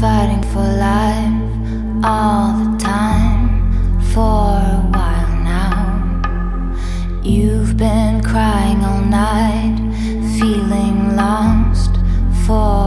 fighting for life all the time for a while now. You've been crying all night, feeling lost for.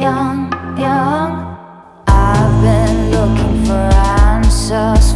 young, young. I've been looking for answers.